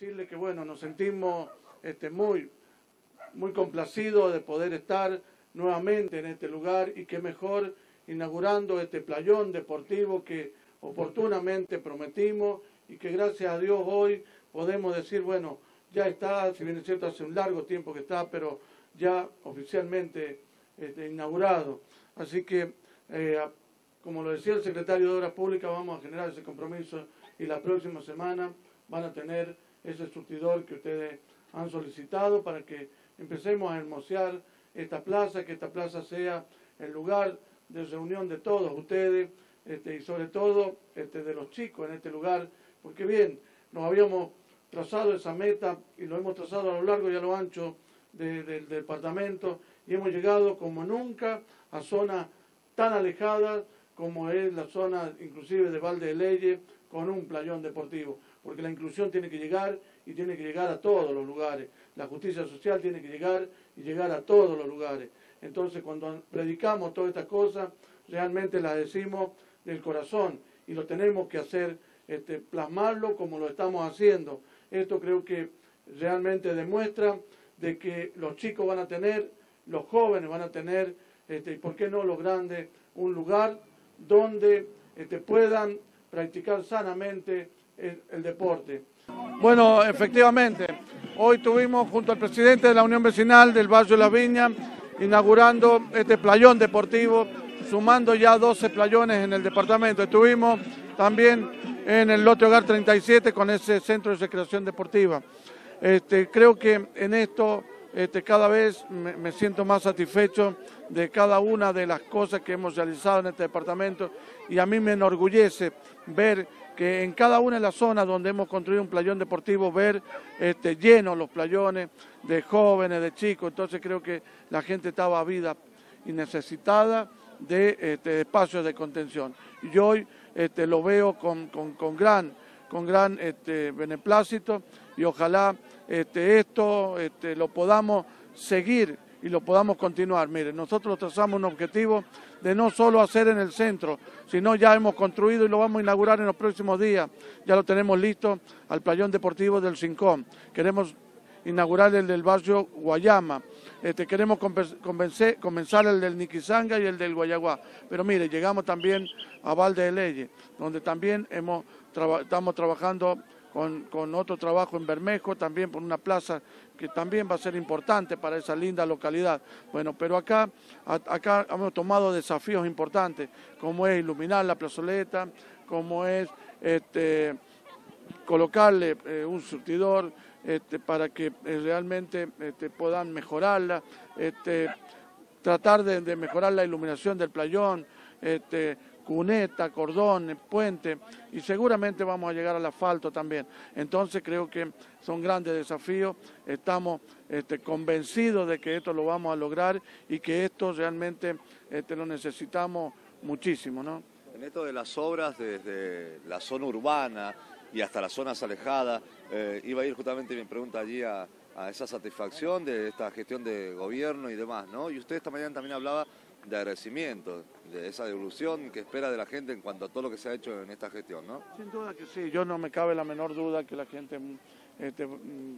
decirle que bueno, nos sentimos este, muy, muy complacidos de poder estar nuevamente en este lugar y que mejor inaugurando este playón deportivo que oportunamente prometimos y que gracias a Dios hoy podemos decir, bueno, ya está, si bien es cierto hace un largo tiempo que está, pero ya oficialmente este, inaugurado. Así que, eh, como lo decía el secretario de Obras Públicas, vamos a generar ese compromiso y la próxima semana van a tener ese surtidor que ustedes han solicitado para que empecemos a hermosear esta plaza, que esta plaza sea el lugar de reunión de todos ustedes este, y sobre todo este, de los chicos en este lugar, porque bien, nos habíamos trazado esa meta y lo hemos trazado a lo largo y a lo ancho del departamento y hemos llegado como nunca a zonas tan alejadas como es la zona inclusive de Valde de Leyes con un playón deportivo, porque la inclusión tiene que llegar y tiene que llegar a todos los lugares, la justicia social tiene que llegar y llegar a todos los lugares. Entonces cuando predicamos todas estas cosas, realmente las decimos del corazón y lo tenemos que hacer, este, plasmarlo como lo estamos haciendo. Esto creo que realmente demuestra de que los chicos van a tener, los jóvenes van a tener, este, y por qué no los grandes, un lugar donde este, puedan practicar sanamente el, deporte. Bueno, efectivamente, hoy tuvimos junto al presidente de la Unión Vecinal del Barrio La Viña inaugurando este playón deportivo, sumando ya 12 playones en el departamento. Estuvimos también en el lote hogar 37 con ese centro de recreación deportiva. Este, creo que en esto este, cada vez me, siento más satisfecho de cada una de las cosas que hemos realizado en este departamento y a mí me enorgullece ver que en cada una de las zonas donde hemos construido un playón deportivo, ver este, llenos los playones de jóvenes, de chicos, entonces creo que la gente estaba vida y necesitada de este, espacios de contención. Y hoy lo veo con, gran, con gran beneplácito y ojalá este, esto este, lo podamos seguir y lo podamos continuar. Miren, nosotros trazamos un objetivo de no solo hacer en el centro, sino ya hemos construido y lo vamos a inaugurar en los próximos días. Ya lo tenemos listo al playón deportivo del Cincón. Queremos inaugurar el del barrio Guayama. Este, queremos comenzar el del Niquizanga y el del Guayaguá. Pero mire, llegamos también a Valde de Leyes, donde también hemos estamos trabajando con, otro trabajo en Bermejo, también por una plaza que también va a ser importante para esa linda localidad. Bueno, pero acá, acá hemos tomado desafíos importantes, como es iluminar la plazoleta, como es este, colocarle eh, un surtidor este, para que eh, realmente este, puedan mejorarla, este, tratar de, de, mejorar la iluminación del playón, este, cuneta, cordones, puente y seguramente vamos a llegar al asfalto también. Entonces creo que son grandes desafíos, estamos este, convencidos de que esto lo vamos a lograr y que esto realmente este, lo necesitamos muchísimo. ¿no? En esto de las obras desde la zona urbana y hasta las zonas alejadas, eh, iba a ir justamente mi pregunta allí a, a esa satisfacción de esta gestión de gobierno y demás, ¿no? Y usted esta mañana también hablaba de agradecimiento, de esa devolución que espera de la gente en cuanto a todo lo que se ha hecho en esta gestión, ¿no? Sin duda que sí, yo no me cabe la menor duda que la gente este,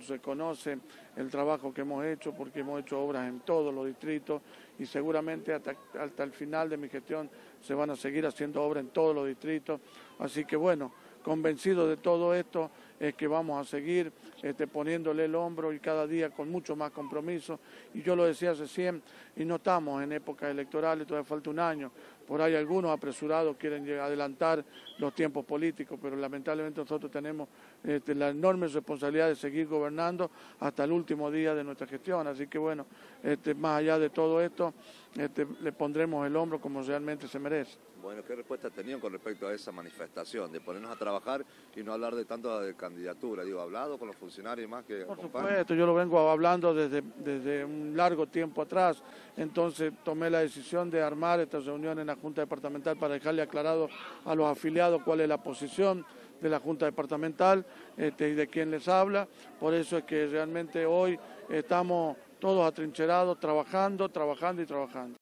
reconoce el trabajo que hemos hecho porque hemos hecho obras en todos los distritos y seguramente hasta, hasta el final de mi gestión se van a seguir haciendo obras en todos los distritos, así que bueno, convencido de todo esto es que vamos a seguir este, poniéndole el hombro y cada día con mucho más compromiso. Y yo lo decía hace 100 y no estamos en épocas electorales, todavía falta un año. Por ahí algunos apresurados quieren adelantar los tiempos políticos, pero lamentablemente nosotros tenemos este, la enorme responsabilidad de seguir gobernando hasta el último día de nuestra gestión. Así que bueno, este, más allá de todo esto, este, le pondremos el hombro como realmente se merece. Bueno, ¿qué respuesta tenido con respecto a esa manifestación, de ponernos a trabajar y no hablar de tanto de candidatura? Digo, ¿hablado con los funcionarios más que Por supuesto, yo lo vengo hablando desde, desde un largo tiempo atrás, entonces tomé la decisión de armar esta reunión en la Junta Departamental para dejarle aclarado a los afiliados cuál es la posición de la Junta Departamental este, y de quién les habla. Por eso es que realmente hoy estamos todos atrincherados, trabajando, trabajando y trabajando.